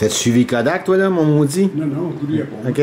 T'as suivi Kodak, toi, là, mon maudit? Non, non, Goulier pas. OK.